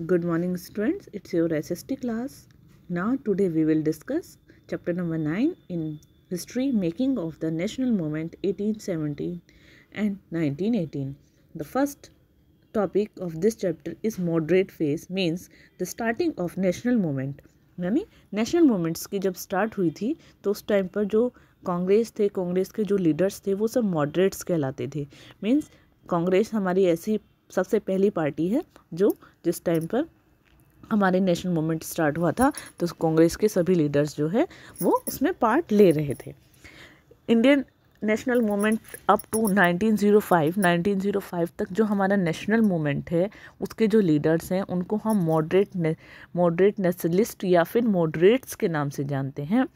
Good morning students, it's your SST class. Now today we will discuss chapter number 9 in history making of the national movement 1817 and 1918. The first topic of this chapter is moderate phase means the starting of national movement यानी national movements की जब start हुई थी तो उस time पर जो कांग्रेस थे कांग्रेस के जो लीडर्स थे वो सब मॉडरेट्स कहलाते थे मीन्स कांग्रेस हमारी ऐसी सबसे पहली पार्टी है जो जिस टाइम पर हमारे नेशनल मूवमेंट स्टार्ट हुआ था तो कांग्रेस के सभी लीडर्स जो है, वो उसमें पार्ट ले रहे थे। Indian national movement up to 1905 1905 तक जो हमारा नेशनल मूवमेंट है, उसके जो लीडर्स हैं, उनको हम मॉडरेट मॉडरेट नेशनलिस्ट या फिर मॉडरेट्स के नाम से जानते हैं।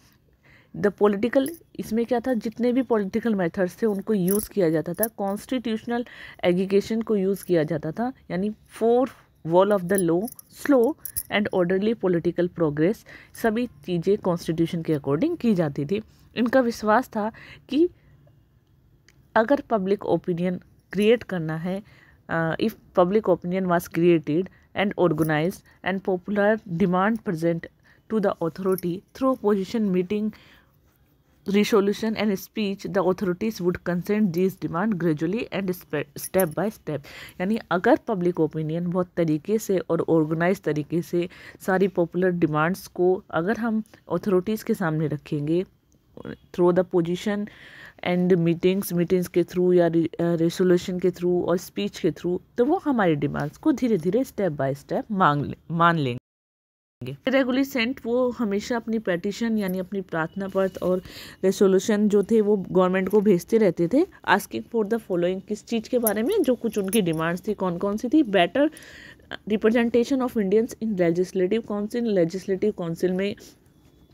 द पॉलिटिकल इसमें क्या था? जितने भी पॉलिटिकल मेथड्स थे, उनको यूज़ किया जाता था। कॉन्स्टिट्यूशनल एजुकेशन को यूज़ किया जाता था। यानी four wall of the law slow and orderly political progress सभी चीज़ें कॉन्स्टिट्यूशन के अकॉर्डिंग की जाती थी। इनका विश्वास था कि अगर पब्लिक ओपिनियन क्रिएट करना है if public opinion was created and organised and popular demand present to the authority through position meeting resolution and speech, the authorities would consent these demand gradually and step by step. यानी अगर public opinion बहुत तरीके से और organise तरीके से सारी popular demands को अगर हम अथॉरिटीज़ के सामने रखेंगे through the position and meetings meetings के थ्रू या रेसोल्यूशन के थ्रू और स्पीच के थ्रू तो वो हमारी डिमांड्स को धीरे धीरे स्टेप बाय स्टेप मांग, मान लेंगे। रेगुलेसेंट वो हमेशा अपनी पेटिशन यानी अपनी प्रार्थना पत्र और रेसोल्यूशन जो थे वो गवर्नमेंट को भेजते रहते थे। आस्किंग फॉर द फॉलोइंग किस चीज़ के बारे में, जो कुछ उनकी डिमांड्स थी कौन कौन सी थी? Better representation of Indians in legislative council legislative council में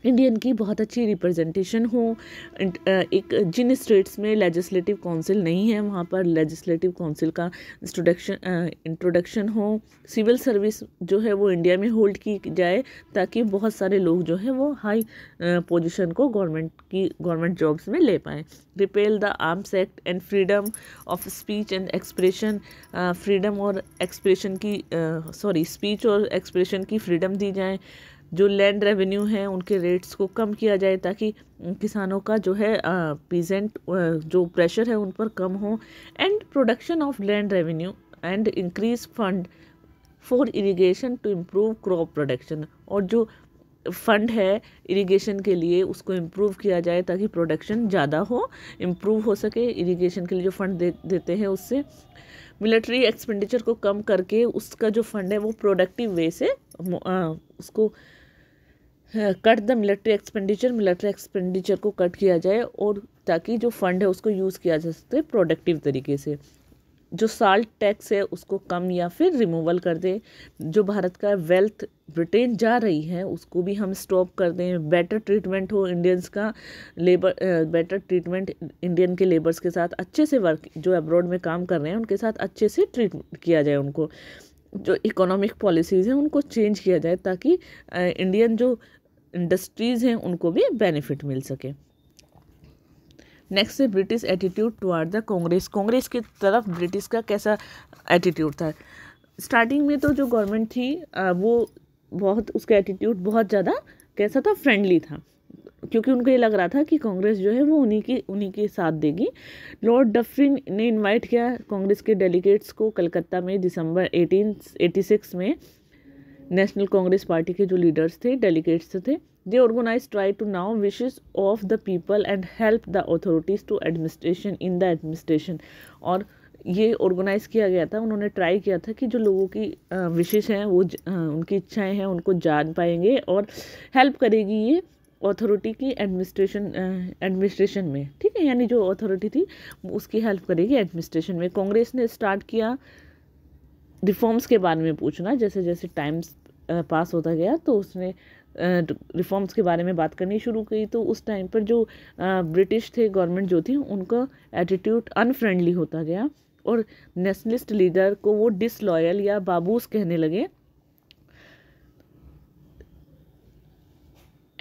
इंडियन की बहुत अच्छी रिप्रेजेंटेशन हो। एक जिन स्टेट्स में लेजिस्लेटिव काउंसिल नहीं है, वहाँ पर लेजिस्लेटिव काउंसिल का इंट्रोडक्शन इंट्रोडक्शन हो। सिविल सर्विस जो है वो इंडिया में होल्ड की जाए, ताकि बहुत सारे लोग जो है वो हाई पोजीशन को गवर्नमेंट की गवर्नमेंट जॉब्स में ले पाएँ। Repeal the arms act and freedom of speech and expression freedom और एक्सप्रेशन की सॉरी स्पीच और एक्सप्रेशन की फ्रीडम दी जाए। जो लैंड रेवेन्यू है उनके रेट्स को कम किया जाए ताकि किसानों का जो है पीजेंट जो प्रेशर है उन पर कम हो। And production of land revenue and increase fund for irrigation to improve crop production और जो फंड है इरिगेशन के लिए उसको इम्प्रूव किया जाए ताकि प्रोडक्शन ज़्यादा हो इम्प्रूव हो सके। इरिगेशन के लिए जो फंड दे देते हैं उससे मिलिट्री एक्सपेंडिचर को कम करके उसका जो फंड है वो प्रोडक्टिव वे से आ, उसको cut the military expenditure military expenditure को कट किया जाए और ताकि जो फंड है उसको यूज़ किया जा सकते प्रोडक्टिव तरीके से। जो साल्ट टैक्स है उसको कम या फिर रिमूवल कर दें। जो भारत का वेल्थ ब्रिटेन जा रही है, उसको भी हम स्टॉप कर दें। बेटर ट्रीटमेंट हो इंडियंस का लेबर बेटर ट्रीटमेंट इंडियन के लेबर्स के साथ अच्छे से वर्क जो अब्रॉड में काम कर रहे हैं, उनके साथ अच्छे से ट्रीट किया जाए उनको। जो इकोनॉमिक पॉलिसीज़ हैं, उनको चेंज किया जाए ताकि इंडियन जो इंडस्ट्रीज़ हैं, उनको भी बेनिफिट मिल सके। नेक्स्ट है British attitude toward the Congress Congress की तरफ़ ब्रिटिश का कैसा एटीट्यूड था? स्टार्टिंग में तो जो गवर्नमेंट थी वो बहुत, उसका एटीट्यूड बहुत ज़्यादा कैसा था? फ्रेंडली था। क्योंकि उनको ये लग रहा था कि कांग्रेस जो है वो उन्हीं की, उन्हीं के साथ देगी। लॉर्ड डफरिन ने इनवाइट किया कांग्रेस के डेलीगेट्स को कलकत्ता में दिसंबर 1886 में। नेशनल कांग्रेस पार्टी के जो लीडर्स थे डेलीगेट्स थे। They organise try to now wishes of the people and help the authorities to administration in the administration और ये ऑर्गेनाइज किया गया था, उन्होंने ट्राई किया था कि जो लोगों की विशेष हैं, वो उनकी इच्छाएँ हैं, उनको जान पाएँगे और हेल्प करेगी ये। अथॉरिटी की एडमिनिस्ट्रेशन एडमिनिस्ट्रेशन में, ठीक है? यानी जो अथॉरिटी थी उसकी हेल्प करेगी एडमिनिस्ट्रेशन में। कांग्रेस ने स्टार्ट किया रिफॉर्म्स के बारे में पूछना। जैसे जैसे टाइम्स पास होता गया तो उसने रिफॉर्म्स के बारे में बात करनी शुरू की। तो उस टाइम पर जो ब्रिटिश थे गवर्नमेंट जो थी, उनका एटीट्यूड अनफ्रेंडली होता गया और नेशनलिस्ट लीडर को वो डिसलॉयल या बाबूस कहने लगे।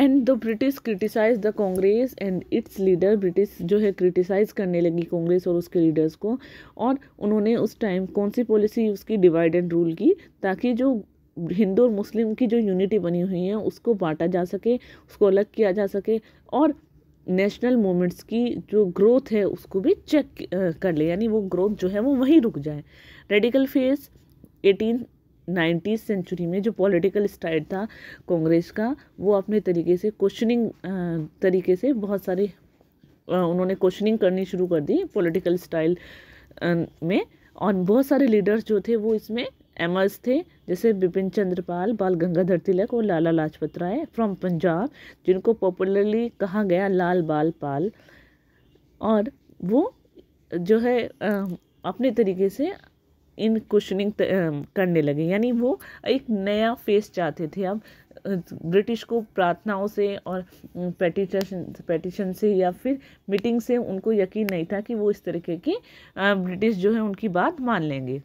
And the British criticise the Congress and its leader British जो है क्रिटिसाइज करने लगी कांग्रेस और उसके लीडर्स को। और उन्होंने उस टाइम कौन सी पॉलिसी उसकी डिवाइड एंड रूल की ताकि जो हिंदू और मुस्लिम की जो यूनिटी बनी हुई है, उसको बांटा जा सके, उसको अलग किया जा सके और नेशनल मूवमेंट्स की जो ग्रोथ है, उसको भी चेक कर ले। यानी वो ग्रोथ जो है, वो वहीं रुक जाए। Radical phase eighteen nineties century में जो पॉलिटिकल स्टाइल था कांग्रेस का, वो अपने तरीके से क्वेश्चनिंग तरीके से बहुत सारे उन्होंने क्वेश्चनिंग करनी शुरू कर दी पॉलिटिकल स्टाइल में। और बहुत सारे लीडर्स जो थे वो इसमें एमर्स थे, जैसे बिपिन चंद्रपाल, बाल गंगाधर तिलक और लाला लाजपत राय फ्रॉम पंजाब, जिनको पॉपुलरली कहा गया लाल बाल पाल। और वो जो है अपने तरीके से इन क्वेश्चनिंग करने लगे। यानी वो एक नया फेस चाहते थे। अब ब्रिटिश को प्रार्थनाओं से और पेटिशन पेटिशन से या फिर मीटिंग से उनको यकीन नहीं था कि वो इस तरीके की ब्रिटिश जो है उनकी बात मान लेंगे।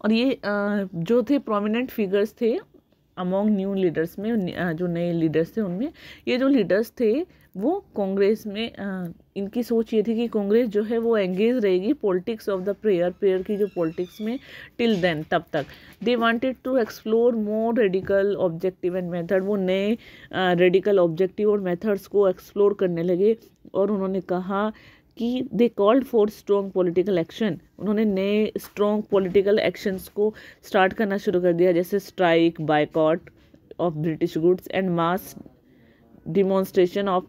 और ये जो थे प्रोमिनेंट फिगर्स थे अमोंग न्यू लीडर्स में जो नए लीडर्स थे उनमें, ये जो लीडर्स थे वो कांग्रेस में इनकी सोच ये थी कि कांग्रेस जो है वो एंगेज रहेगी politics of the prayer prayer की जो पॉलिटिक्स में टिल देन तब तक। They wanted to explore more radical objective and method वो नए रेडिकल ऑब्जेक्टिव और मेथड्स को एक्सप्लोर करने लगे और उन्होंने कहा कि they called for strong political action उन्होंने नए स्ट्रॉन्ग पॉलिटिकल एक्शंस को स्टार्ट करना शुरू कर दिया, जैसे strike boycott of British goods and mass demonstration of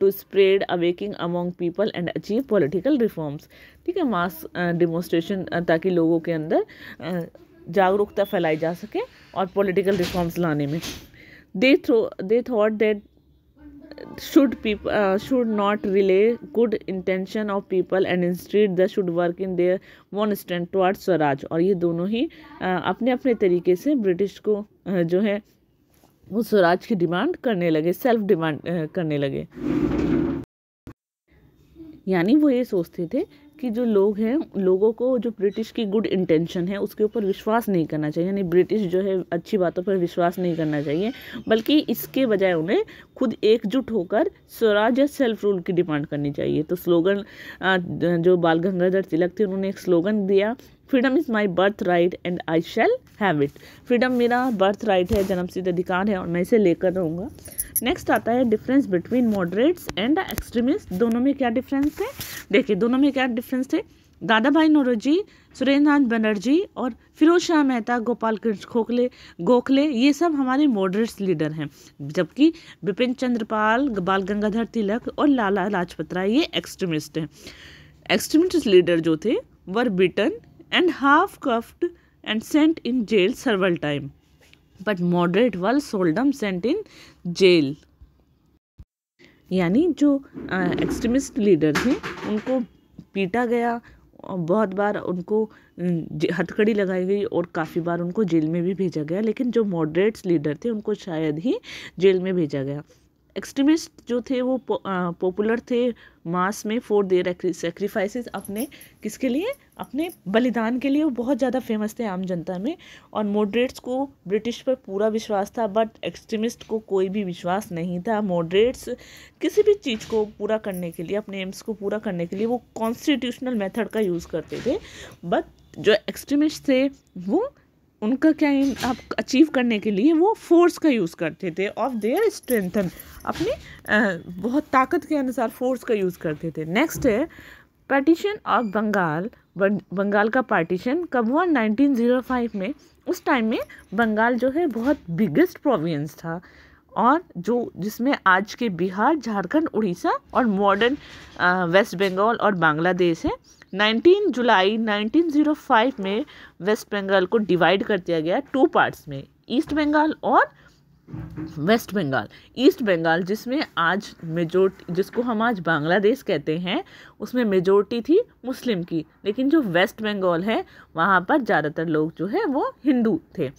to spread awakening among people and achieve political reforms ठीक है मास डिमोस्ट्रेशन ताकि लोगों के अंदर uh, जागरूकता फैलाई जा सके और पॉलिटिकल रिफॉर्म्स लाने में। They throw they thought that should people uh, should not relay good intention of people and instead they should work in their one stand towards swaraj और ये दोनों ही uh, अपने अपने तरीके से ब्रिटिश को uh, जो है वो स्वराज की डिमांड करने लगे, सेल्फ डिमांड करने लगे। यानी वो ये सोचते थे कि जो लोग हैं, लोगों को जो ब्रिटिश की गुड इंटेंशन है, उसके ऊपर विश्वास नहीं करना चाहिए। यानी ब्रिटिश जो है, अच्छी बातों पर विश्वास नहीं करना चाहिए, बल्कि इसके बजाय उन्हें खुद एकजुट होकर स्वराज या सेल्फ रूल की डिमांड करनी चाहिए। तो स्लोगन जो बाल गंगाधर तिलक थे, उन्होंने एक स्लोगन दिया freedom is my birthright and I shall have it freedom मेरा बर्थ राइट है जन्म सिद्ध अधिकार है और मैं इसे लेकर रहूँगा। नेक्स्ट आता है difference between moderates and extremist दोनों में क्या डिफरेंस है? देखिए, दोनों में क्या डिफरेंस थे दादा भाई नौरोजी, सुरेंद्रनाथ बनर्जी और फिरोज शाह मेहता, गोपाल कृष्ण खोखले, गोखले, ये सब हमारे मॉडरेट्स लीडर हैं। जबकि बिपिन चंद्रपाल, बाल गंगाधर तिलक और लाला लाजपत राय, ये एक्सट्रीमिस्ट हैं। एक्सट्रीमिस्ट लीडर जो थे वर बिटन and half cuffed and sent in jail several times. But moderate was seldom sent in jail. यानी जो एक्सट्रीमिस्ट लीडर थे उनको पीटा गया बहुत बार उनको हथकड़ी लगाई गई और काफ़ी बार उनको जेल में भी भेजा गया, लेकिन जो मॉडरेट्स लीडर थे, उनको शायद ही जेल में भेजा गया एक्सट्रीमिस्ट जो थे, वो पॉपुलर थे मास में फॉर देर सेक्रीफाइसेस अपने किसके लिए अपने बलिदान के लिए वो बहुत ज़्यादा फ़ेमस थे आम जनता में और मॉडरेट्स को ब्रिटिश पर पूरा विश्वास था बट एक्सट्रीमिस्ट को कोई भी विश्वास नहीं था। मॉडरेट्स किसी भी चीज़ को पूरा करने के लिए, अपने एम्स को पूरा करने के लिए वो कॉन्स्टिट्यूशनल मेथड का यूज़ करते थे। बट जो एक्सट्रीमिस्ट थे, वो उनका क्या एम आप अचीव करने के लिए वो फोर्स का यूज़ करते थे ऑफ़ देयर स्ट्रेंथन अपनी बहुत ताकत के अनुसार फोर्स का यूज़ करते थे। नेक्स्ट है पार्टीशन ऑफ़ बंगाल बंगाल का पार्टीशन कब हुआ? 1905 में। उस टाइम में बंगाल जो है बहुत बिगेस्ट प्रोविंस था। और जो जिसमें आज के बिहार, झारखंड, उड़ीसा और मॉडर्न वेस्ट बंगाल और बांग्लादेश है। 19 जुलाई 1905 में वेस्ट बंगाल को डिवाइड कर दिया गया टू पार्ट्स में। ईस्ट बंगाल और वेस्ट बंगाल, ईस्ट बंगाल जिसमें आज मेजोरिटी जिसको हम आज बांग्लादेश कहते हैं, उसमें मेजोरिटी थी मुस्लिम की, लेकिन जो वेस्ट बंगाल है, वहाँ पर ज़्यादातर लोग जो है वो हिंदू थे।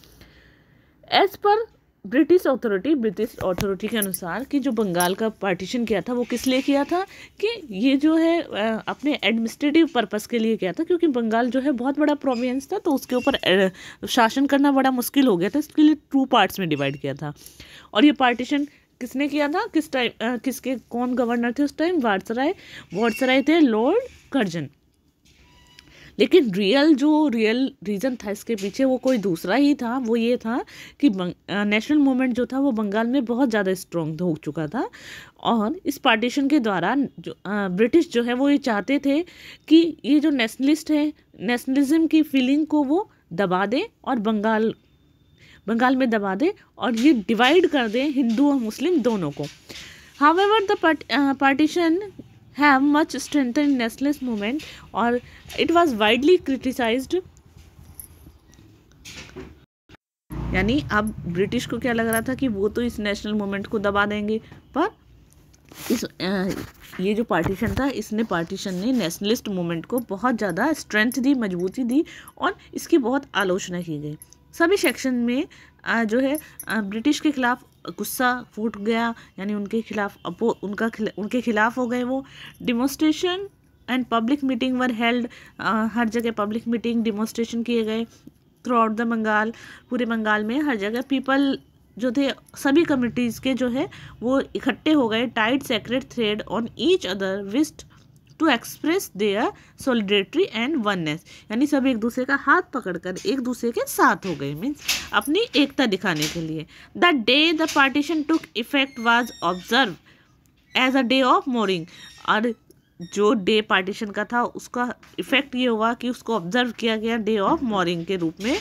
As per British authority British authority के अनुसार कि जो बंगाल का पार्टीशन किया था, वो किस लिए किया था? कि ये जो है अपने एडमिनिस्ट्रेटिव पर्पस के लिए किया था, क्योंकि बंगाल जो है बहुत बड़ा प्रोविंस था तो उसके ऊपर शासन करना बड़ा मुश्किल हो गया था, इसके लिए टू पार्ट्स में डिवाइड किया था। और ये पार्टीशन किसने किया था? किस टाइम किसके, कौन गवर्नर थे उस टाइम वाटसराय वाटसराय थे लॉर्ड कर्जन लेकिन रियल जो रियल रीज़न था इसके पीछे, वो कोई दूसरा ही था। वो ये था कि नेशनल मूवमेंट जो था, वो बंगाल में बहुत ज़्यादा स्ट्रॉन्ग हो चुका था। और इस पार्टीशन के द्वारा जो ब्रिटिश जो है, वो ये चाहते थे कि ये जो नेशनलिस्ट है नेशनलिज्म की फीलिंग को वो दबा दें और बंगाल बंगाल में दबा दें और ये डिवाइड कर दें हिंदू और मुस्लिम दोनों को। However the partition have much strengthened nationalist movement or it was widely criticized. यानी अब ब्रिटिश को क्या लग रहा था कि वो तो इस नेशनल मूवमेंट को दबा देंगे, पर इस ये जो पार्टीशन था, इसने पार्टीशन ने नेशनलिस्ट मूवमेंट को बहुत ज़्यादा स्ट्रेंथ दी, मजबूती दी और इसकी बहुत आलोचना की गई। सभी सेक्शन में जो है ब्रिटिश के खिलाफ गुस्सा फूट गया यानी उनके खिलाफ अपो उनका खिला, उनके खिलाफ हो गए वो। Demonstration and public meeting were held हर जगह पब्लिक मीटिंग डिमोस्ट्रेशन किए गए। थ्रू आउट द बंगाल पूरे बंगाल में हर जगह पीपल जो थे सभी कम्युनिटीज़ के जो है वो इकट्ठे हो गए tied sacred thread on each other wished to express their solidarity and oneness यानी सब एक दूसरे का हाथ पकड़कर एक दूसरे के साथ हो गए मीन्स अपनी एकता दिखाने के लिए। The day the partition took effect was observed as a day of mourning और जो डे पार्टीशन का था, उसका इफ़ेक्ट ये हुआ कि उसको ऑब्ज़र्व किया गया डे ऑफ़ मॉर्निंग के रूप में।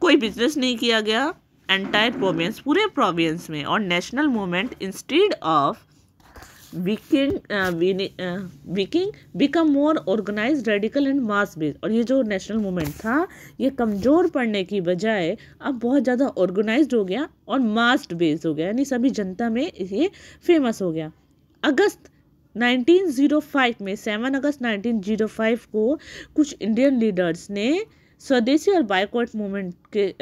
कोई बिज़नेस नहीं किया गया एंटायर प्रोविंस पूरे प्रोविंस में। और national movement instead of weakening weakening become more organised radical and mass based और ये जो नेशनल मूवमेंट था, ये कमज़ोर पड़ने की बजाय अब बहुत ज़्यादा ऑर्गेनाइज हो गया और मास्ड बेस्ड हो गया, यानी सभी जनता में ये फ़ेमस हो गया। अगस्त 1905 में 7 अगस्त 1905 को कुछ इंडियन लीडर्स ने स्वदेशी और बाइकॉट मूवमेंट के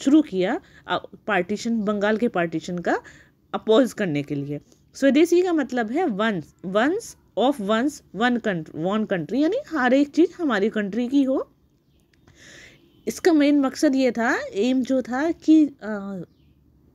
शुरू किया पार्टीशन बंगाल के पार्टीशन का अपोज करने के लिए। स्वदेशी का मतलब है once once of once one country one country यानी हर एक चीज़ हमारी कंट्री की हो। इसका मेन मकसद ये था एम जो था कि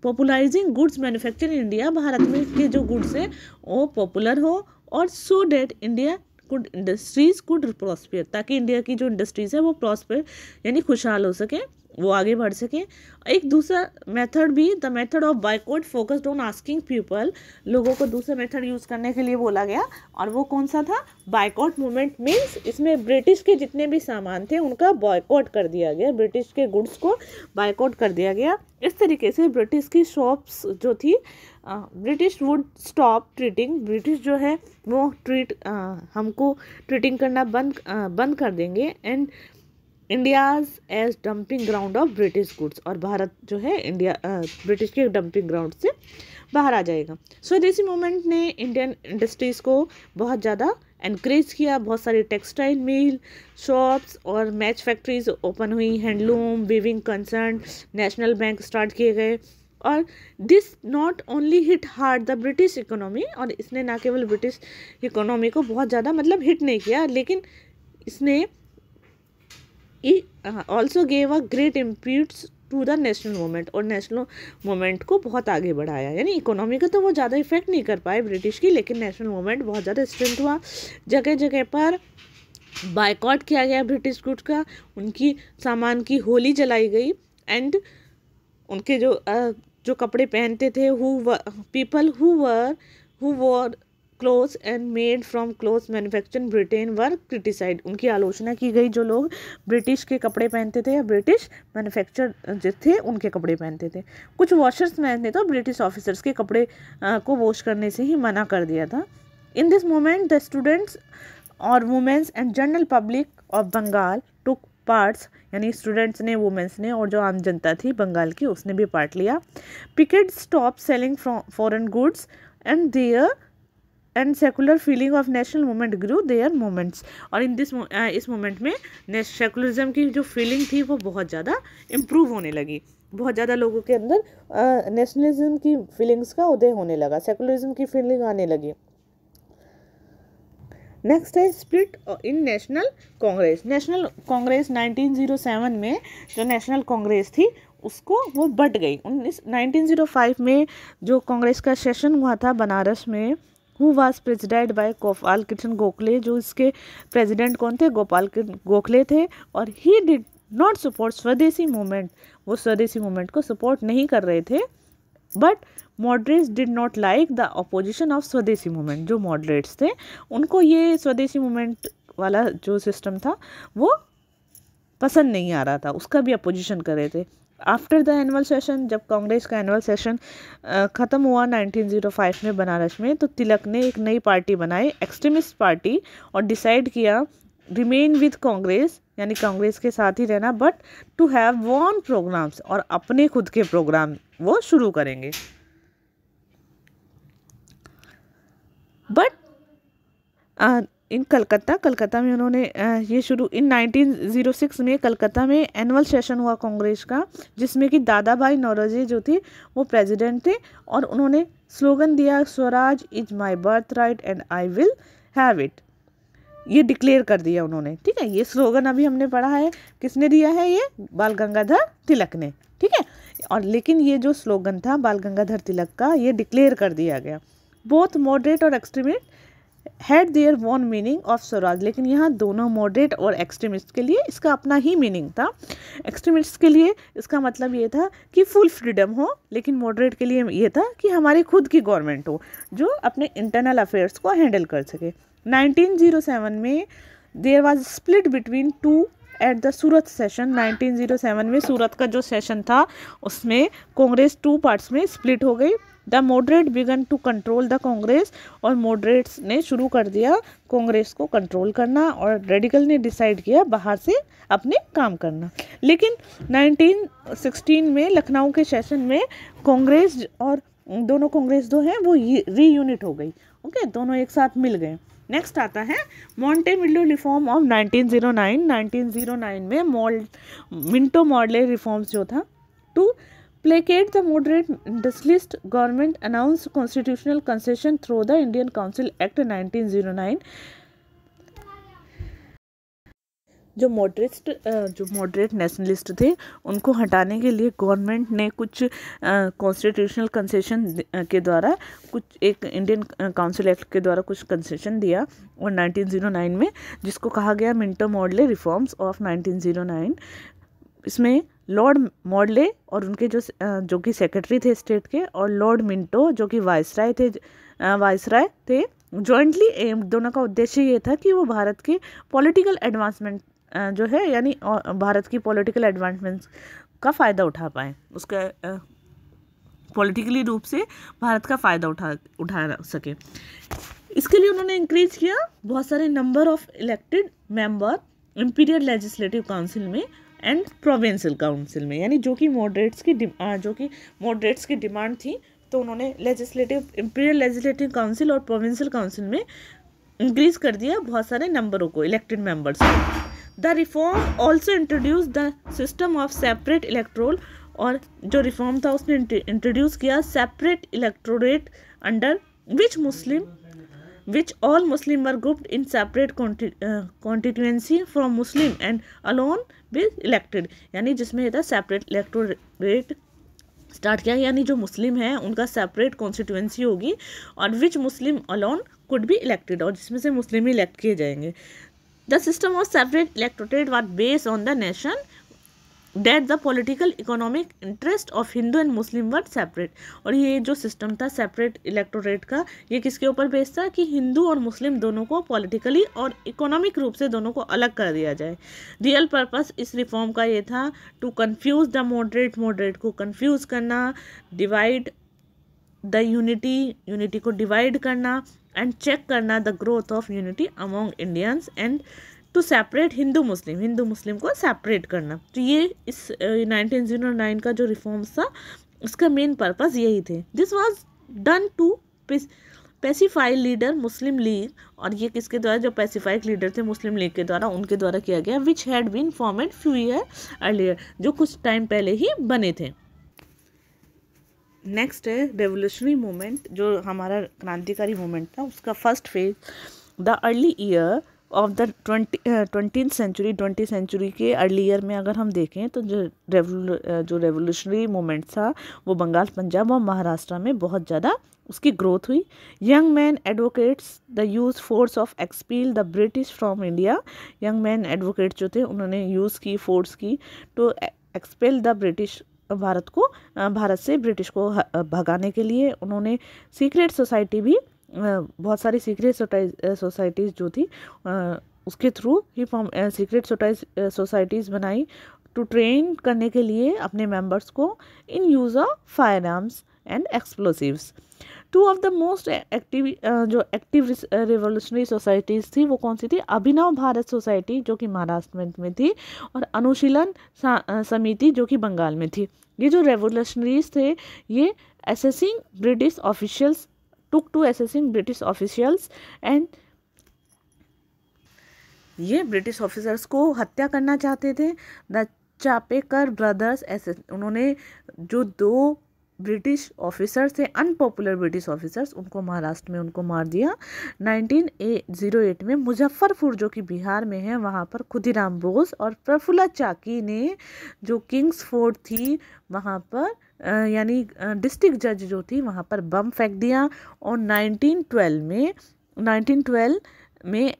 popularising goods manufacture India Bharat में के जो गुड्स हैं, वो पॉपुलर हो और so that India could industries could prosper ताकि इंडिया की जो इंडस्ट्रीज़ है, वो प्रॉस्पेयर यानी खुशहाल हो सके। वो आगे बढ़ सकें। एक दूसरा मेथड भी the method of boycott focused on asking people लोगों को दूसरा मेथड यूज़ करने के लिए बोला गया। और वो कौन सा था? बाइकआउट मूवमेंट मीन्स इसमें ब्रिटिश के जितने भी सामान थे, उनका बॉयकआउट कर दिया गया। ब्रिटिश के गुड्स को बाइकआउट कर दिया गया। इस तरीके से ब्रिटिश की शॉप्स जो थी British would stop treating British जो है, वो ट्रीट हमको ट्रीटिंग करना बंद बंद कर देंगे। And India's as dumping ground of British goods और भारत जो है इंडिया ब्रिटिश के डंपिंग ग्राउंड से बाहर आ जाएगा। स्वदेशी मूवमेंट ने इंडियन इंडस्ट्रीज़ को बहुत ज़्यादा इनक्रेज किया। बहुत सारी टेक्सटाइल मिल शॉप्स और मैच फैक्ट्रीज ओपन हुई। Handloom weaving concern national bank start किए गए। और this not only hit hard the British economy और इसने ना केवल ब्रिटिश इकोनॉमी को बहुत ज़्यादा मतलब हिट नहीं किया, लेकिन इसने also gave a great impetus to the national movement और नेशनल मूवमेंट को बहुत आगे बढ़ाया। यानी इकोनॉमी का तो वो ज़्यादा इफ़ेक्ट नहीं कर पाए ब्रिटिश की, लेकिन नेशनल मूवमेंट बहुत ज़्यादा स्ट्रेंथ हुआ। जगह जगह पर बाइकआउट किया गया ब्रिटिश गुड्स का, उनकी सामान की होली जलाई गई। एंड उनके जो जो कपड़े पहनते थे who people who were who were cloth and made from cloth manufacture Britain were criticised उनकी आलोचना की गई, जो लोग ब्रिटिश के कपड़े पहनते थे या ब्रिटिश मैन्युफैक्चर जो थे, उनके कपड़े पहनते थे। कुछ वॉशर्स मैन ने तो ब्रिटिश ऑफिसर्स के कपड़े को वॉश करने से ही मना कर दिया था। In this moment the students और women's and general public of Bengal took parts यानी स्टूडेंट्स ने वुमेंस ने और जो आम जनता थी बंगाल की, उसने भी पार्ट लिया। Picket stop selling foreign goods and there and secular feeling of national movement grew there moments और इन दिस इस मोमेंट में सेकुलरिज्म की जो फीलिंग थी, वो बहुत ज़्यादा इम्प्रूव होने लगी। बहुत ज़्यादा लोगों के अंदर नेशनलिज्म की फीलिंग्स का उदय होने लगा सेकुलरिज्म की फीलिंग आने लगी। नेक्स्ट है split in national Congress national Congress 1907 में जो नेशनल कांग्रेस थी, उसको वो बट गई। उन्नीस 1905 में जो कांग्रेस का सेशन हुआ था बनारस में who, was president by Gopal Krishna Gokhale, जो इसके प्रेसिडेंट कौन थे? गोपाल गोखले थे और he did not support swadeshi movement वो स्वदेशी मूवमेंट को सपोर्ट नहीं कर रहे थे but moderates did not like the opposition of swadeshi movement जो मॉडरेट्स थे, उनको ये स्वदेशी मूवमेंट वाला जो सिस्टम था, वो पसंद नहीं आ रहा था। उसका भी अपोजिशन कर रहे थे। आफ्टर द एनुअल सेशन जब कांग्रेस का एनुअल सेशन ख़त्म हुआ 1905 में बनारस में तो तिलक ने एक नई पार्टी बनाई एक्सट्रीमिस्ट पार्टी और डिसाइड किया रिमेन विद कांग्रेस, यानी कांग्रेस के साथ ही रहना but to have own programs और अपने खुद के प्रोग्राम वो शुरू करेंगे। बट इन कलकत्ता कलकत्ता में उन्होंने ये शुरू, इन 1906 में कलकत्ता में एनुअल सेशन हुआ कांग्रेस का, जिसमें कि दादा भाई नौरोजी जो थे, वो प्रेसिडेंट थे और उन्होंने स्लोगन दिया, swaraj is my birth right and I will have it ये डिक्लेयर कर दिया उन्होंने, ठीक है? ये स्लोगन अभी हमने पढ़ा है। किसने दिया है ये? बाल गंगाधर तिलक ने, ठीक है? और लेकिन ये जो स्लोगन था, बाल गंगाधर तिलक का, ये डिक्लेयर कर दिया गया। बोथ मॉडरेट और extremist had their own meaning of swaraj लेकिन यहाँ दोनों मॉडरेट और एक्सट्रीमिस्ट के लिए इसका अपना ही मीनिंग था एक्सट्रीमिस्ट के लिए इसका मतलब ये था कि फुल फ्रीडम हो लेकिन मॉडरेट के लिए ये था कि हमारी खुद की गवर्नमेंट हो जो अपने इंटरनल अफेयर्स को हैंडल कर सके 1907 में there was split between two at the Surat session 1907 में सूरत का जो सेशन था उसमें कांग्रेस टू पार्ट्स में स्प्लिट हो गई the moderate began to control the Congress और मॉडरेट्स ने शुरू कर दिया कांग्रेस को कंट्रोल करना और रेडिकल ने डिसाइड किया बाहर से अपने काम करना। लेकिन 1916 में, लखनऊ के सेशन में कांग्रेस और दोनों कांग्रेस जो हैं, वो री यूनिट हो गई। ओके, दोनों एक साथ मिल गए। नेक्स्ट आता है मॉन्टे मिल्लो रिफॉर्म ऑफ़ 1909 1909 में मॉल मिंटो मॉडले रिफॉर्म्स जो था to placate the moderate industrialist government announced constitutional concession through the Indian Council Act 1909 जो मॉडरेट जो मॉडरेट नेशनलिस्ट थे, उनको हटाने के लिए गवर्नमेंट ने कुछ कॉन्स्टिट्यूशनल कंसेशन के द्वारा कुछ एक इंडियन काउंसिल एक्ट के द्वारा कुछ कंसेशन दिया और 1909 में, जिसको कहा गया मिंटो मॉडले रिफॉर्म्स ऑफ़ 1909 इसमें लॉर्ड मॉडले और उनके जो जो कि सेक्रेटरी थे स्टेट के और लॉर्ड मिंटो, जो कि वायसराय थे वायसराय थे जॉइंटली एम दोनों का उद्देश्य ये था कि वो भारत के पॉलिटिकल एडवांसमेंट जो है, यानी भारत की पॉलिटिकल एडवांसमेंट का फ़ायदा उठा पाए। उसका पॉलिटिकली रूप से भारत का फ़ायदा उठा उठा सके। इसके लिए उन्होंने इंक्रीज किया बहुत सारे number of elected member imperial legislative council में। एंड प्रोविंशियल काउंसिल में, यानी जो कि मॉडरेट्स की जो कि मॉडरेट्स की डिमांड थी तो उन्होंने लेजिस्लेटिव इंपीरियल लेजिस्लेटिव काउंसिल और प्रोविंशियल काउंसिल में इंक्रीज कर दिया बहुत सारे नंबरों को इलेक्टेड मेंबर्स को। The reform also introduce the system of separate electoral और जो रिफॉर्म था उसने इंट्रोड्यूस किया separate electorate under which Muslim which all Muslim were grouped in separate constituency from Muslim and alone be elected यानी जिसमें था separate electorate start किया, यानी जो मुस्लिम है, उनका सेपरेट कॉन्स्टिट्यूंसी होगी, और which Muslim alone could be elected और जिसमें से मुस्लिम ही इलेक्ट किए जाएँगे। The system of separate electorate was based on the notion that the political economic interest of Hindu and Muslim were separate और ये जो सिस्टम था सेपरेट इलेक्टोरेट का, ये किसके ऊपर बेस्ड था? कि हिंदू और मुस्लिम दोनों को पॉलिटिकली और इकोनॉमिक रूप से दोनों को अलग कर दिया जाए। रियल पर्पस इस रिफॉर्म का ये था to confuse the moderate moderate को कन्फ्यूज़ करना डिवाइड द यूनिटी यूनिटी को डिवाइड करना एंड चेक करना the growth of unity among Indians and to separate Hindu Muslim Hindu Muslim को सेपरेट करना। तो ये इस नाइनटीन ज़ीरो नाइन का जो रिफॉर्म्स था, उसका मेन पर्पज़ यही थे। This was done to pacify leader Muslim League और ये किसके द्वारा, जो पेसिफाइड लीडर थे मुस्लिम लीग के द्वारा, उनके द्वारा किया गया which had been formed few year earlier जो कुछ टाइम पहले ही बने थे। नेक्स्ट है रेवोल्यूशनरी मूवमेंट जो हमारा क्रांतिकारी मूवमेंट था, उसका first phase the early year of the twenty twenty century twenty century के अर्ली ईयर में अगर हम देखें तो जो रेवोलू जो रेवोल्यूशनरी मूवमेंट था, वो बंगाल, पंजाब और महाराष्ट्र में बहुत ज़्यादा उसकी ग्रोथ हुई। Young man advocates the use force of expel the British from India young man advocate जो थे, उन्होंने यूज़ की फोर्स की to expel the British Bharat को भारत से ब्रिटिश को भगाने के लिए उन्होंने सीक्रेट सोसाइटी भी बहुत सारी सीक्रेट सोसाइटीज़ जो थी उसके थ्रू ही फॉर्म सीक्रेट सोसाइटीज़ बनाई टू ट्रेन करने के लिए अपने मेंबर्स को in use of firearms and explosives two of the most active जो एक्टिव रिवोल्यूशनरी सोसाइटीज़ थी वो कौन सी थी? अभिनव भारत सोसाइटी जो कि महाराष्ट्र में थी और अनुशीलन समिति जो कि बंगाल में थी। ये जो रेवोल्यूशनरीज थे, ये assassinating British officials took to assassinating British officials and ये ब्रिटिश ऑफिसर्स को हत्या करना चाहते थे। द चापेकर ब्रदर्स ऐसे उन्होंने जो दो ब्रिटिश ऑफिसर्स थे अनपॉपुलर ब्रिटिश ऑफिसर्स उनको महाराष्ट्र में उनको मार दिया। नाइनटीन ज़ीरो एट में मुजफ्फरपुर, जो कि बिहार में है, वहाँ पर खुदीराम बोस और प्रफुल्ला चाकी ने जो किंग्स फोर्ट थी, वहाँ पर यानी डिस्ट्रिक्ट जज जो थी वहाँ पर बम फेंक दिया और 1912 में 1912 में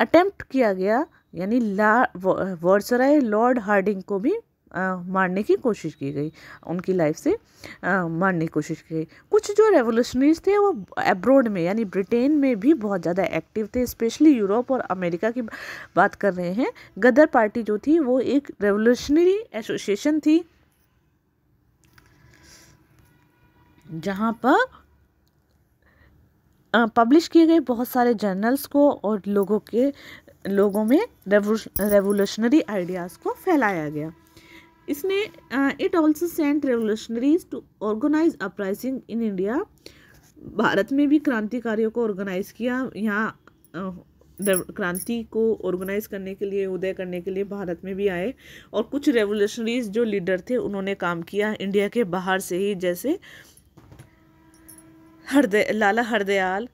अटेम्प्ट किया गया यानी ला वर्सराय लॉर्ड हार्डिंग को भी आ, मारने की कोशिश की गई उनकी लाइफ से आ, मारने की कोशिश की गई। कुछ जो रेवोल्यूशनरीज थे वो एब्रोड में यानी ब्रिटेन में भी बहुत ज़्यादा एक्टिव थे स्पेशली यूरोप और अमेरिका की बात कर रहे हैं। गदर पार्टी जो थी वो एक रेवोल्यूशनरी एसोसिएशन थी। जहाँ पर पब्लिश किए गए बहुत सारे जर्नल्स को और लोगों के, लोगों में रेवोल्यूशनरी आइडियाज़ को फैलाया गया। इसने it also sent revolutionaries to organize uprising in India Bharat में भी क्रांतिकारियों को ऑर्गेनाइज किया। यहाँ क्रांति को ऑर्गेनाइज करने के लिए, उदय करने के लिए भारत में भी आए। और कुछ रेवोल्यूशनरीज जो लीडर थे, उन्होंने काम किया। इंडिया के बाहर से ही जैसे हरदय, लाला हरदयाल,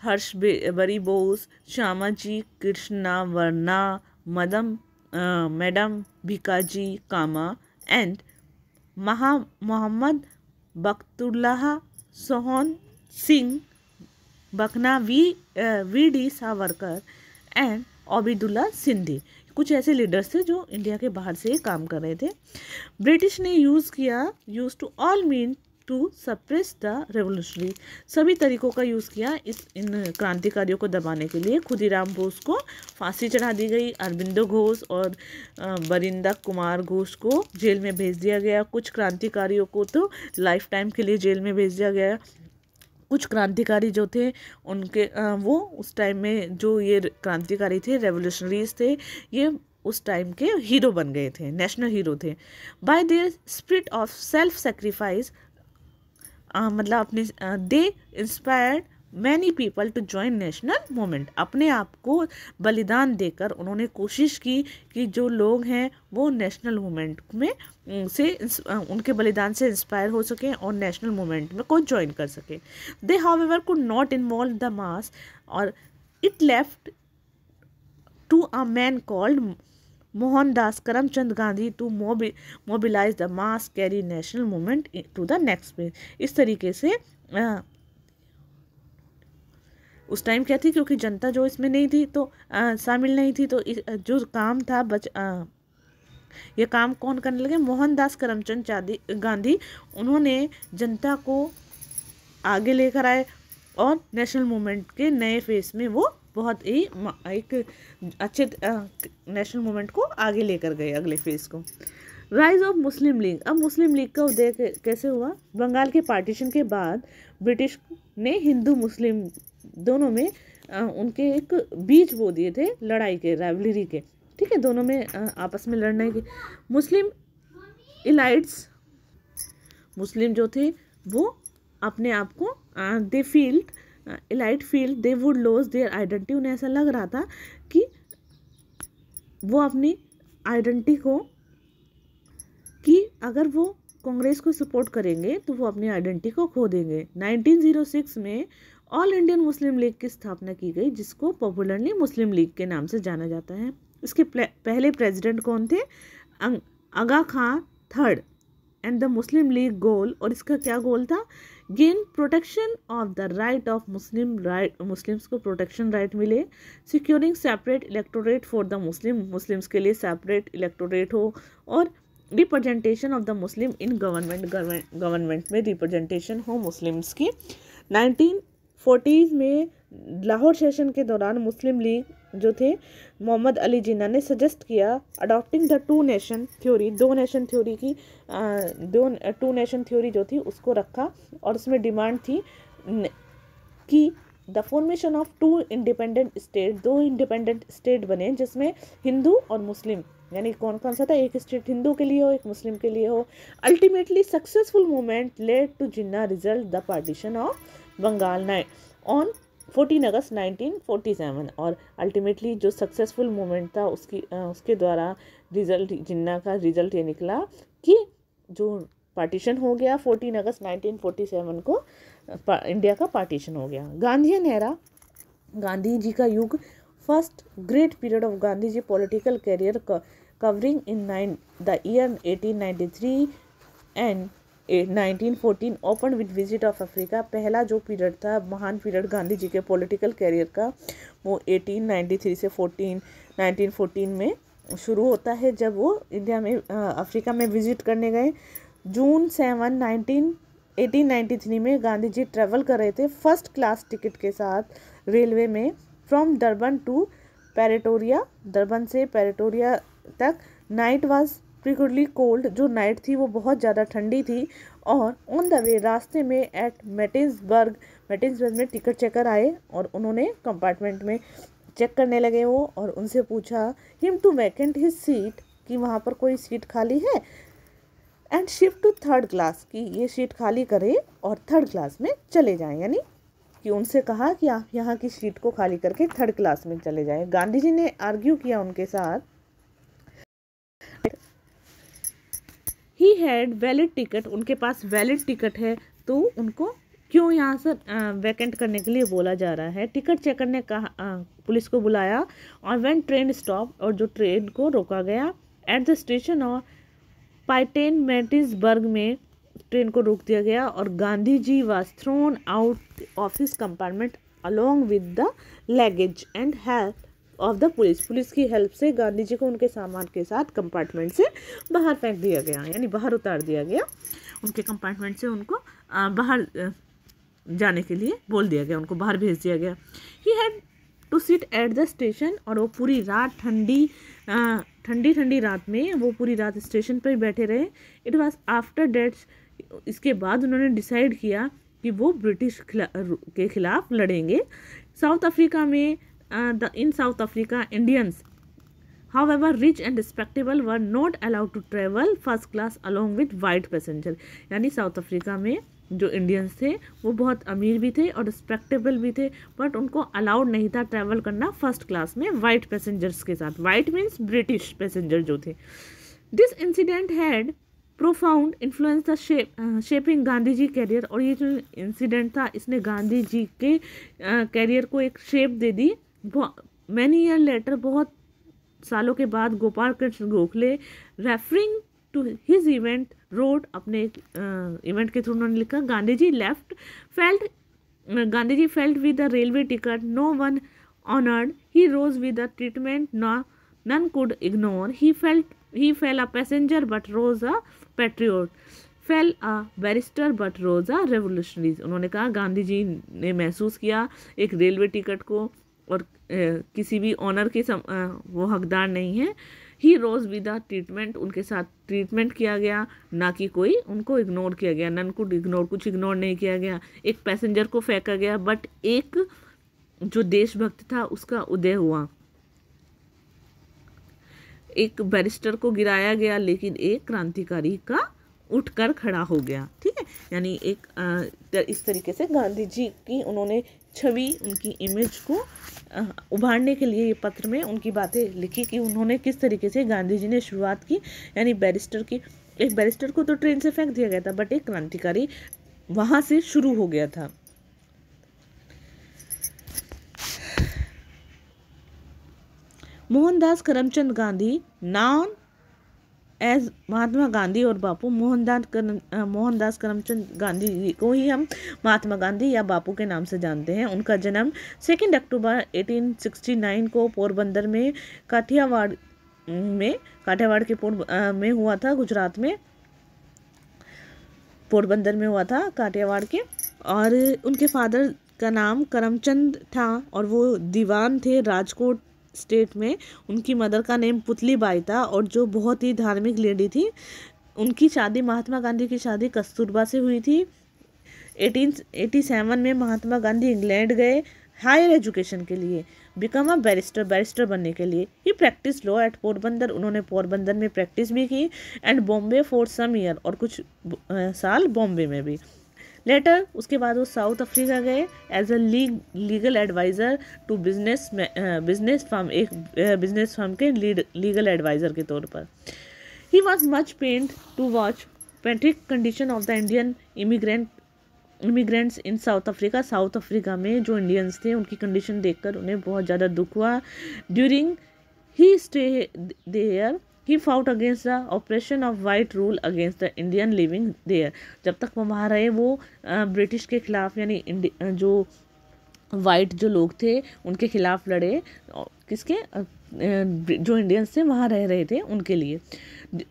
हर्ष बरी Bose, Shyama ji, Krishna Varma, madam madam, Bhikaji, Cama and महा, Mohammad Barkatullah, Sohan Singh, बखना V V D Savarkar and Obaidullah Sindhi. कुछ ऐसे लीडर्स थे जो इंडिया के बाहर से काम कर रहे थे। ब्रिटिश ने यूज़ किया use to all mean to suppress the revolutionary सभी तरीकों का यूज़ किया इस, इन क्रांतिकारियों को दबाने के लिए। खुदीराम बोस को फांसी चढ़ा दी गई। अरविंदो घोष और बरिंदा कुमार घोष को जेल में भेज दिया गया। कुछ क्रांतिकारियों को तो लाइफ टाइम के लिए जेल में भेज दिया गया। कुछ क्रांतिकारी जो थे, उनके वो उस टाइम में जो ये क्रांतिकारी थे रेवोल्यूशनरीज थे, ये उस टाइम के हीरो बन गए थे नेशनल हीरो थे। By their spirit of self sacrifice मतलब अपने they inspired many people to join national movement अपने आप को बलिदान देकर उन्होंने कोशिश की कि जो लोग हैं वो नेशनल मूवमेंट में से उनके बलिदान से इंस्पायर हो सकें और नेशनल मूवमेंट में को ज्वाइन कर सकें. They however could not involve the mass और it left to a man called Mohandas Karamchand Gandhi to mobilize the mass carry national movement to the next page इस तरीके से आ, उस टाइम क्या थी? क्योंकि जनता जो इसमें नहीं थी तो शामिल नहीं थी तो इस, जो काम था बच आ, ये काम कौन करने लगे? मोहनदास करमचंद गांधी उन्होंने जनता को आगे लेकर आए और नेशनल मूवमेंट के नए फेस में वो बहुत ही एक अच्छे नेशनल मूवमेंट को आगे लेकर गए अगले फ़ेज़ को। राइज ऑफ़ मुस्लिम लीग अब मुस्लिम लीग का उदय कैसे हुआ? बंगाल के पार्टीशन के बाद ब्रिटिश ने हिंदू, मुस्लिम दोनों में उनके एक बीज बो दिए थे लड़ाई के राइवलरी के। ठीक है? दोनों में आपस में लड़ने के मुस्लिम इलाइट्स मुस्लिम जो थे, वो अपने आप को they felt elite felt they would lose their identity उन्हें ऐसा लग रहा था कि वो अपनी आइडेंटिटी को, कि अगर वो कांग्रेस को सपोर्ट करेंगे तो वो अपनी आइडेंटिटी को खो देंगे। 1906 में ऑल इंडियन मुस्लिम लीग की स्थापना की गई, जिसको पॉपुलरली मुस्लिम लीग के नाम से जाना जाता है। इसके पहले प्रेसिडेंट कौन थे? Aga Khan third. And the Muslim League goal और इसका क्या गोल था? Gain protection of the right of Muslim right Muslims को प्रोटेक्शन राइट मिले। Securing separate electorate for the Muslim Muslims के लिए सेपरेट इलेक्टोरेट हो और representation of the Muslim in government government में रिप्रेजेंटेशन हो मुस्लिम्स की। नाइनटीन फोर्टीज़ में लाहौर सेशन के दौरान मुस्लिम लीग जो थे, मोहम्मद अली जिन्ना ने सजेस्ट किया adopting the two nation theory दो नेशन थ्योरी की दो टू नेशन थ्योरी जो थी, उसको रखा और उसमें डिमांड थी कि the formation of two independent state दो इंडिपेंडेंट स्टेट बने, जिसमें हिंदू और मुस्लिम, यानी कौन कौन सा था, एक स्टेट हिंदू के लिए हो, एक मुस्लिम के लिए हो। Ultimately successful movement led to Jinnah result the partition of Bengal night on fourteen August 1947 और अल्टीमेटली जो सक्सेसफुल मूवमेंट था उसकी उसके द्वारा रिज़ल्ट, जिन्ना का रिज़ल्ट ये निकला कि जो पार्टीशन हो गया 14 अगस्त 1947 को इंडिया का पार्टीशन हो गया। गांधी एरा गांधी जी का युग, first great period of Gandhi ji political career covering in nine, the year 1893 and nineteen fourteen open with visit of Africa पहला जो पीरियड था, महान पीरियड गांधी जी के पॉलिटिकल कैरियर का, वो 1893 से 14 1914 में शुरू होता है, जब वो इंडिया में अफ्रीका में विज़िट करने गए। जून सेवन नाइनटीन 1893 में गांधी जी ट्रेवल कर रहे थे फ़र्स्ट क्लास टिकट के साथ रेलवे में फ्रॉम दरबन टू पेरेटोरिया दरबन से पेरेटोरिया तक। नाइट वाज फ्रिकुडली कोल्ड जो नाइट थी, वो बहुत ज़्यादा ठंडी थी। और ऑन द वे रास्ते में एट मेटिन्सबर्ग मेटिन्सबर्ग में टिकट चेकर आए और उन्होंने कंपार्टमेंट में चेक करने लगे वो और उनसे पूछा him to vacate his seat कि वहाँ पर कोई सीट खाली है? And shift to third class कि ये सीट खाली करें और थर्ड क्लास में चले जाएँ। यानी कि उनसे कहा कि आप यहाँ की सीट को खाली करके थर्ड क्लास में चले जाएँ। गांधी जी ने आर्ग्यू किया उनके साथ ही हैड वैलिड टिकट उनके पास वैलिड टिकट है तो उनको क्यों यहाँ से वैकेंट करने के लिए बोला जा रहा है? टिकट चेकर ने कहा पुलिस को बुलाया और वैन ट्रेन स्टॉप और जो ट्रेन को रोका गया एट द स्टेशन और पाइटेन मेटिसबर्ग में ट्रेन को रोक दिया गया और Gandhi ji was thrown out of his compartment along with the luggage and help of the police police की हेल्प से गांधी जी को उनके सामान के साथ कंपार्टमेंट से बाहर फेंक दिया गया यानी बाहर उतार दिया गया। उनके कंपार्टमेंट से उनको बाहर जाने के लिए बोल दिया गया उनको बाहर भेज दिया गया। He had to sit at the station और वो पूरी रात ठंडी ठंडी ठंडी रात में वो पूरी रात स्टेशन पर बैठे रहे। इट वॉज़ आफ्टर डेट इसके बाद उन्होंने डिसाइड किया कि वो ब्रिटिश खिला, के खिलाफ लड़ेंगे। साउथ अफ्रीका में uh, the in South Africa Indians. However rich and respectable were not allowed to travel first class along with white passenger. यानी साउथ अफ्रीका में जो इंडियंस थे वो बहुत अमीर भी थे और रिस्पेक्टेबल भी थे बट उनको अलाउड नहीं था ट्रैवल करना फ़र्स्ट क्लास में वाइट पैसेंजर्स के साथ। वाइट मीन्स ब्रिटिश पैसेंजर जो थे। This incident had profound influence the shape shaping Gandhi ji career और ये जो इंसिडेंट था इसने गांधी जी के कैरियर uh, को एक शेप दे दी। मैनी ईयर लेटर बहुत सालों के बाद Gopal Krishna Gokhale referring to his event wrote अपने इवेंट के थ्रू उन्होंने लिखा Gandhi ji left felt Gandhi ji felt with the railway ticket no one honoured he rose with the treatment none could ignore he felt he fell a passenger but rose a patriot fell a barrister but rose a revolutionaries उन्होंने कहा गांधी जी ने महसूस किया, एक railway ticket को और किसी भी ऑनर के सम, वो हकदार नहीं है। ही रोज़ विद ट्रीटमेंट उनके साथ ट्रीटमेंट किया गया ना कि कोई उनको इग्नोर किया गया नन को इग्नोर कुछ इग्नोर नहीं किया गया। एक पैसेंजर को फेंका गया बट एक जो देशभक्त था उसका उदय हुआ। एक बैरिस्टर को गिराया गया लेकिन एक क्रांतिकारी का उठकर खड़ा हो गया ठीक है? यानी एक आ, इस तरीके से गांधी जी की उन्होंने छवि उनकी इमेज को उभारने के लिए ये पत्र में उनकी बातें लिखी कि उन्होंने किस तरीके से गांधी जी ने शुरुआत की, यानी बैरिस्टर की। एक बैरिस्टर को तो ट्रेन से फेंक दिया गया था, बट एक क्रांतिकारी वहाँ से शुरू हो गया था। मोहनदास करमचंद गांधी, नॉन एज महात्मा गांधी और बापू मोहनदास करम मोहनदास करमचंद गांधी जी को ही हम महात्मा गांधी या बापू के नाम से जानते हैं। उनका जन्म सेकेंड अक्टूबर 1869 को पोरबंदर में काठियावाड़ में, काठियावाड़ के पोर में हुआ था, गुजरात में। पोरबंदर में हुआ था काठियावाड़ के और उनके फादर का नाम करमचंद था और वो दीवान थे राजकोट स्टेट में उनकी मदर का नेम पुतली बाई था और जो बहुत ही धार्मिक लेडी थी, उनकी शादी महात्मा गांधी की शादी कस्तूरबा से हुई थी। 1887 में महात्मा गांधी इंग्लैंड गए हायर एजुकेशन के लिए, बिकम अ बैरिस्टर बैरिस्टर बनने के लिए। He practice law at Porbandar, उन्होंने पोरबंदर में प्रैक्टिस भी की and Bombay for some year और कुछ साल बॉम्बे में भी। लेटर, उसके बाद वो साउथ अफ्रीका गए as a league legal adviser to business business firm एक बिज़नेस फर्म के लीगल एडवाइज़र के तौर पर। He was much pained to watch pathetic condition of the Indian immigrant immigrants in South Africa South Africa में जो Indians थे, उनकी condition देखकर उन्हें बहुत ज़्यादा दुख हुआ। During he stay there he fought against the oppression of white rule against the Indian living there जब तक वो वहाँ रहे, वो ब्रिटिश के खिलाफ, यानी जो वाइट जो लोग थे, उनके खिलाफ लड़े। किसके? जो इंडियंस थे, वहाँ रह रहे थे उनके लिए।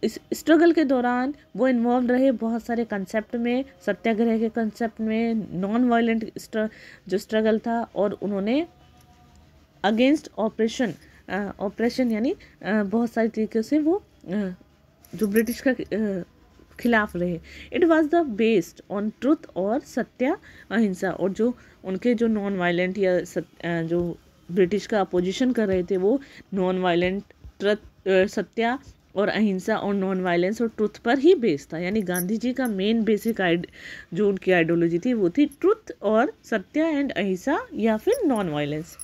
इस स्ट्रगल के दौरान वो इन्वॉल्व रहे बहुत सारे कंसेप्ट में, सत्याग्रह के कंसेप्ट में नॉन वायलेंट जो स्ट्रगल था, और उन्होंने अगेंस्ट ऑपरेशन ऑपरेशन यानी बहुत सारी तरीके से वो जो ब्रिटिश का खिलाफ रहे। It was the based on truth और सत्या अहिंसा। और जो उनके जो नॉन वायलेंट या जो ब्रिटिश का अपोजिशन कर रहे थे, वो नॉन वायलेंट ट्रुथ सत्या और अहिंसा और नॉन वायलेंस और ट्रुथ पर ही बेस्ड था। यानी गांधी जी का मेन बेसिक आइड जो उनकी आइडियोलॉजी थी, वो थी ट्रुथ और सत्या एंड अहिंसा या फिर नॉन वायलेंस